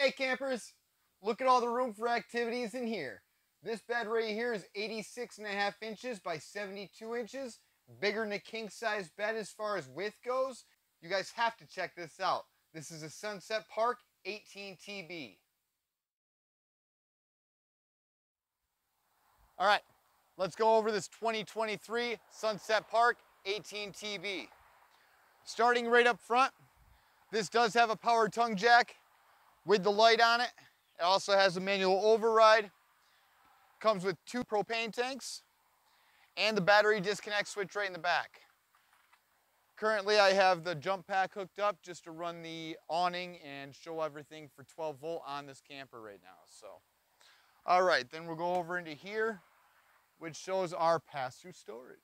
Hey campers, look at all the room for activities in here. This bed right here is 86 and a half inches by 72 inches, bigger than a king size bed as far as width goes. You guys have to check this out. This is a Sunset Park 18 TB. All right, let's go over this 2023 Sunset Park 18 TB. Starting right up front, this does have a power tongue jack with the light on it. It also has a manual override. Comes with two propane tanks and the battery disconnect switch right in the back. Currently I have the jump pack hooked up just to run the awning and show everything for 12 volt on this camper right now. So, all right, then we'll go over into here, which shows our pass-through storage.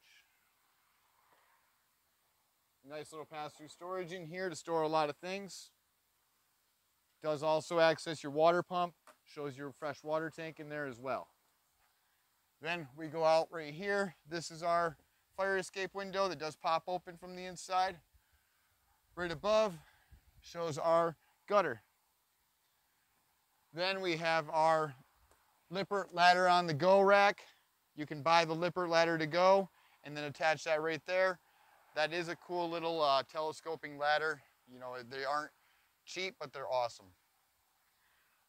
Nice little pass-through storage in here to store a lot of things. Does also access your water pump, shows your fresh water tank in there as well. Then we go out right here. This is our fire escape window that does pop open from the inside. Right above shows our gutter. Then we have our Lippert ladder on the go rack. You can buy the Lippert ladder to go and then attach that right there. That is a cool little uh, telescoping ladder. You know, they aren't cheap, but they're awesome.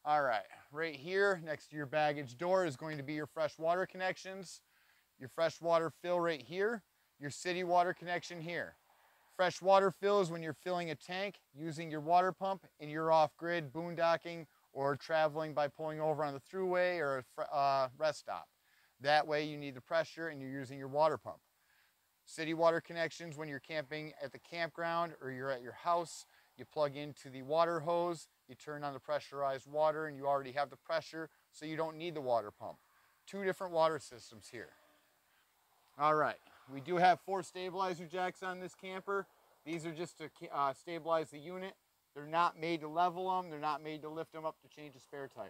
All right, right here next to your baggage door is going to be your fresh water connections, your fresh water fill right here, your city water connection here. Fresh water fill is when you're filling a tank using your water pump and you're off-grid boondocking or traveling by pulling over on the thruway or a uh, rest stop. That way you need the pressure and you're using your water pump. City water connections when you're camping at the campground or you're at your house you plug into the water hose, you turn on the pressurized water, and you already have the pressure, so you don't need the water pump. Two different water systems here. All right, we do have four stabilizer jacks on this camper. These are just to uh, stabilize the unit. They're not made to level them. They're not made to lift them up to change a spare tire.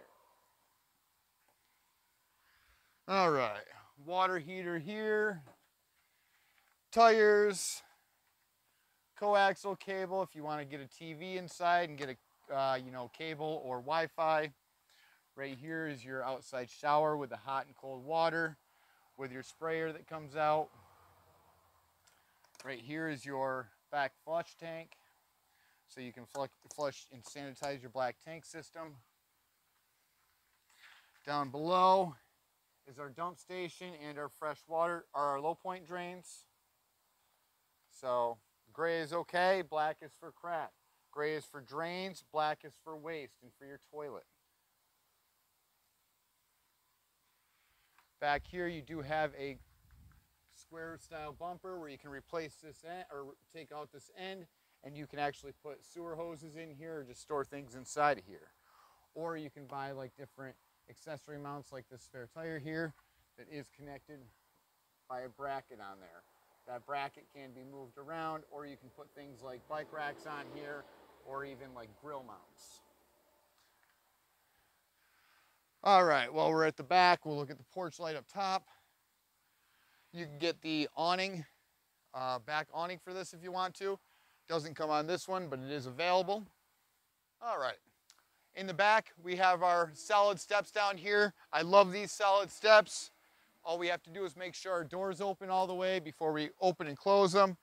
All right, water heater here, tires, coaxial cable if you want to get a TV inside and get a uh, you know cable or Wi-Fi. Right here is your outside shower with the hot and cold water with your sprayer that comes out. Right here is your back flush tank so you can flush and sanitize your black tank system. Down below is our dump station and our fresh water, our low point drains. So Gray is okay, black is for crap. Gray is for drains, black is for waste and for your toilet. Back here you do have a square style bumper where you can replace this end or take out this end and you can actually put sewer hoses in here or just store things inside of here. Or you can buy like different accessory mounts like this spare tire here that is connected by a bracket on there. That bracket can be moved around or you can put things like bike racks on here or even like grill mounts. All right, well, we're at the back. We'll look at the porch light up top. You can get the awning, uh, back awning for this if you want to. Doesn't come on this one, but it is available. All right. In the back, we have our solid steps down here. I love these solid steps. All we have to do is make sure our doors open all the way before we open and close them.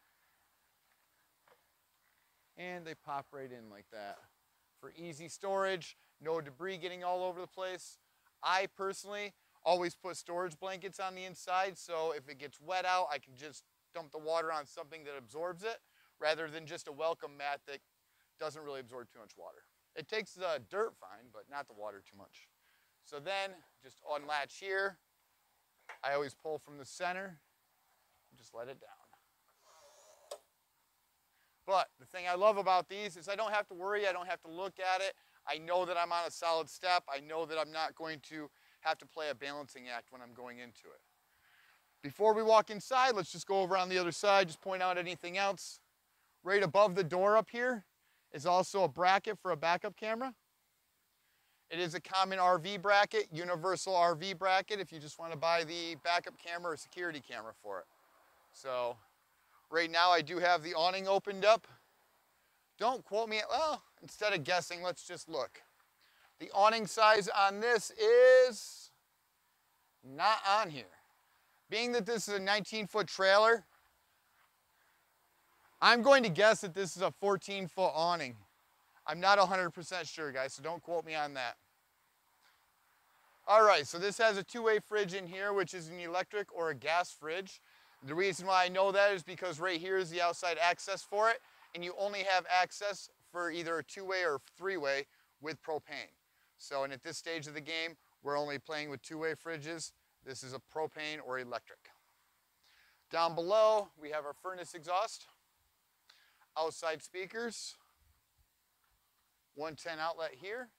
And they pop right in like that. For easy storage, no debris getting all over the place. I personally always put storage blankets on the inside so if it gets wet out, I can just dump the water on something that absorbs it rather than just a welcome mat that doesn't really absorb too much water. It takes the dirt fine, but not the water too much. So then just unlatch here, I always pull from the center and just let it down. But the thing I love about these is I don't have to worry, I don't have to look at it. I know that I'm on a solid step. I know that I'm not going to have to play a balancing act when I'm going into it. Before we walk inside, let's just go over on the other side, just point out anything else. Right above the door up here is also a bracket for a backup camera. It is a common RV bracket, universal RV bracket if you just want to buy the backup camera or security camera for it. So right now I do have the awning opened up. Don't quote me, well, instead of guessing, let's just look. The awning size on this is not on here. Being that this is a 19 foot trailer, I'm going to guess that this is a 14 foot awning. I'm not 100% sure guys, so don't quote me on that. All right, so this has a two-way fridge in here, which is an electric or a gas fridge. The reason why I know that is because right here is the outside access for it, and you only have access for either a two-way or three-way with propane. So, and at this stage of the game, we're only playing with two-way fridges. This is a propane or electric. Down below, we have our furnace exhaust, outside speakers, 110 outlet here,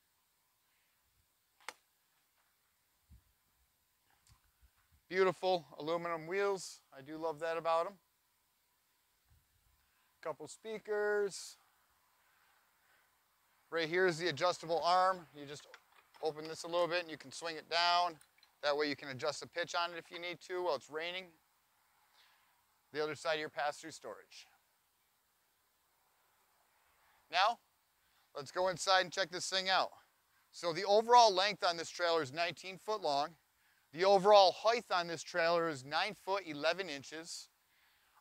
Beautiful aluminum wheels. I do love that about them. Couple speakers. Right here is the adjustable arm. You just open this a little bit and you can swing it down. That way you can adjust the pitch on it if you need to while it's raining. The other side of your pass-through storage. Now, let's go inside and check this thing out. So the overall length on this trailer is 19 foot long. The overall height on this trailer is 9 foot 11 inches.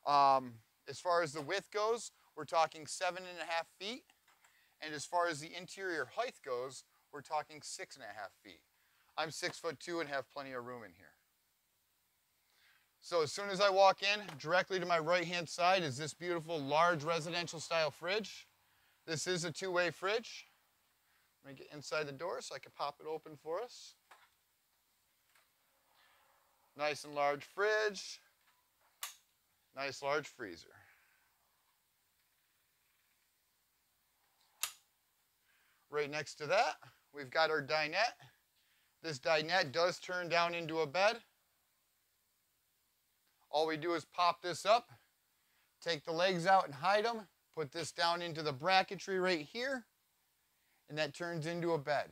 Um, as far as the width goes, we're talking seven and a half feet. And as far as the interior height goes, we're talking six and a half feet. I'm six foot two and have plenty of room in here. So as soon as I walk in, directly to my right hand side is this beautiful large residential style fridge. This is a two-way fridge. Let me get inside the door so I can pop it open for us. Nice and large fridge. Nice large freezer. Right next to that, we've got our dinette. This dinette does turn down into a bed. All we do is pop this up, take the legs out and hide them, put this down into the bracketry right here, and that turns into a bed.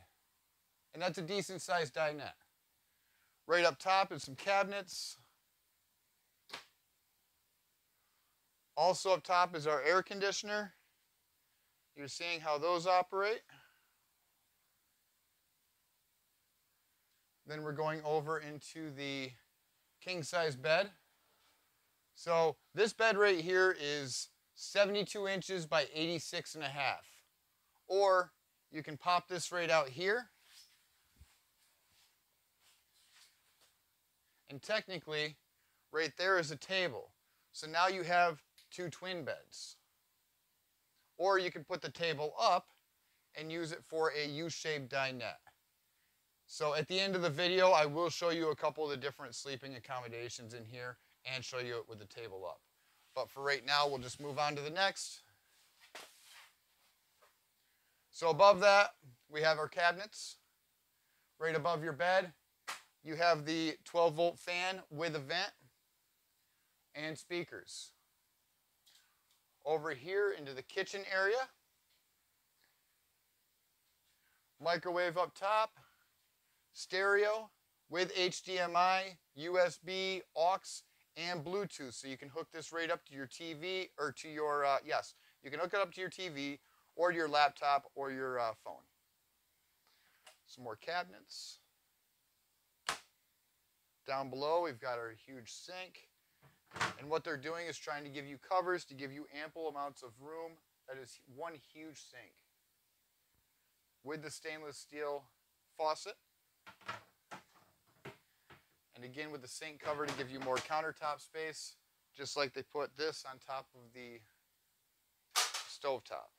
And that's a decent sized dinette. Right up top is some cabinets. Also up top is our air conditioner. You're seeing how those operate. Then we're going over into the king size bed. So this bed right here is 72 inches by 86 and a half. Or you can pop this right out here And technically, right there is a table. So now you have two twin beds. Or you can put the table up and use it for a U-shaped dinette. So at the end of the video, I will show you a couple of the different sleeping accommodations in here and show you it with the table up. But for right now, we'll just move on to the next. So above that, we have our cabinets. Right above your bed, you have the 12 volt fan with a vent and speakers. Over here into the kitchen area, microwave up top, stereo with HDMI, USB, aux, and Bluetooth. So you can hook this right up to your TV or to your, uh, yes, you can hook it up to your TV or your laptop or your uh, phone. Some more cabinets. Down below, we've got our huge sink. And what they're doing is trying to give you covers to give you ample amounts of room. That is one huge sink with the stainless steel faucet. And again with the sink cover to give you more countertop space, just like they put this on top of the stove top.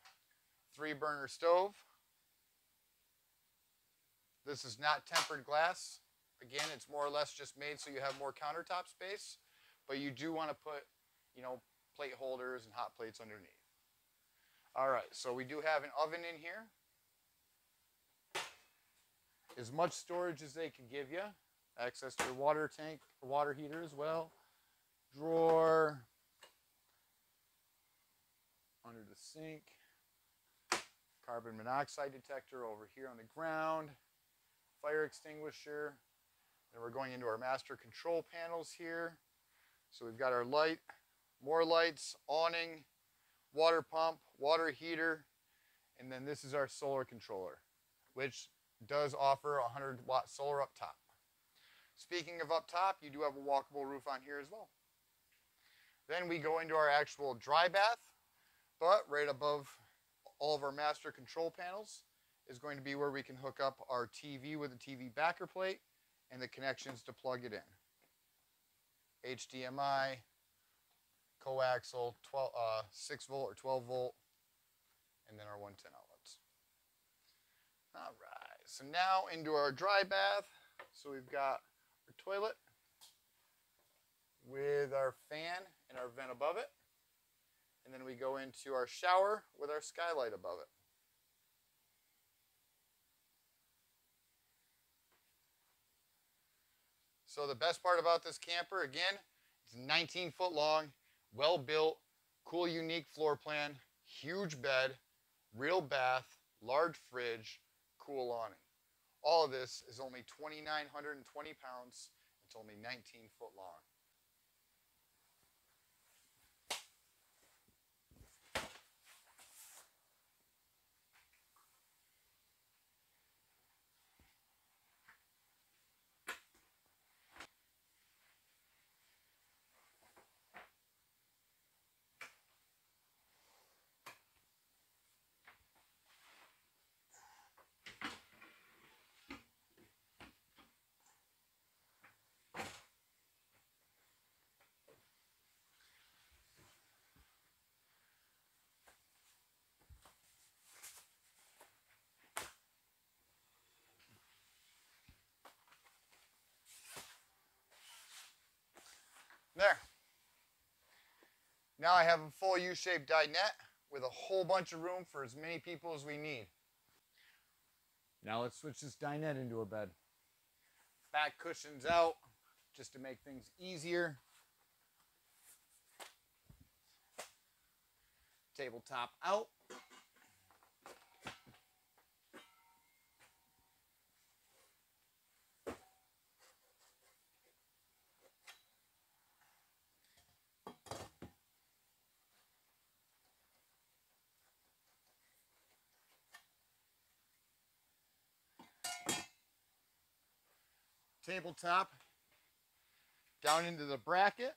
Three burner stove. This is not tempered glass. Again, it's more or less just made so you have more countertop space, but you do want to put, you know, plate holders and hot plates underneath. All right, so we do have an oven in here. As much storage as they can give you. Access to your water tank, water heater as well. Drawer. Under the sink. Carbon monoxide detector over here on the ground. Fire extinguisher. And we're going into our master control panels here. So we've got our light, more lights, awning, water pump, water heater, and then this is our solar controller, which does offer 100 watt solar up top. Speaking of up top, you do have a walkable roof on here as well. Then we go into our actual dry bath, but right above all of our master control panels is going to be where we can hook up our TV with a TV backer plate and the connections to plug it in. HDMI, coaxial, 12, uh, 6 volt or 12 volt, and then our 110 outlets. All right, so now into our dry bath. So we've got our toilet with our fan and our vent above it. And then we go into our shower with our skylight above it. So the best part about this camper, again, it's 19 foot long, well built, cool unique floor plan, huge bed, real bath, large fridge, cool awning. All of this is only 2,920 pounds. It's only 19 foot long. There. Now I have a full U-shaped dinette with a whole bunch of room for as many people as we need. Now let's switch this dinette into a bed. Back cushions out just to make things easier. Tabletop out. Tabletop down into the bracket.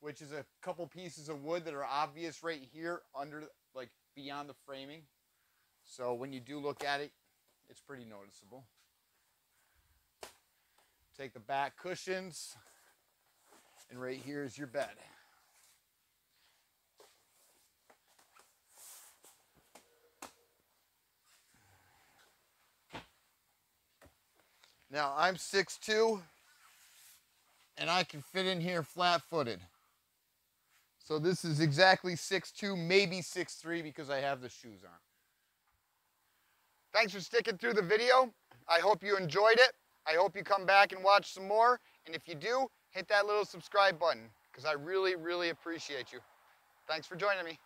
Which is a couple pieces of wood that are obvious right here under, like beyond the framing. So when you do look at it, it's pretty noticeable. Take the back cushions, and right here is your bed. Now I'm 6'2", and I can fit in here flat-footed. So this is exactly 6'2", maybe 6'3", because I have the shoes on. Thanks for sticking through the video. I hope you enjoyed it. I hope you come back and watch some more. And if you do, hit that little subscribe button, because I really, really appreciate you. Thanks for joining me.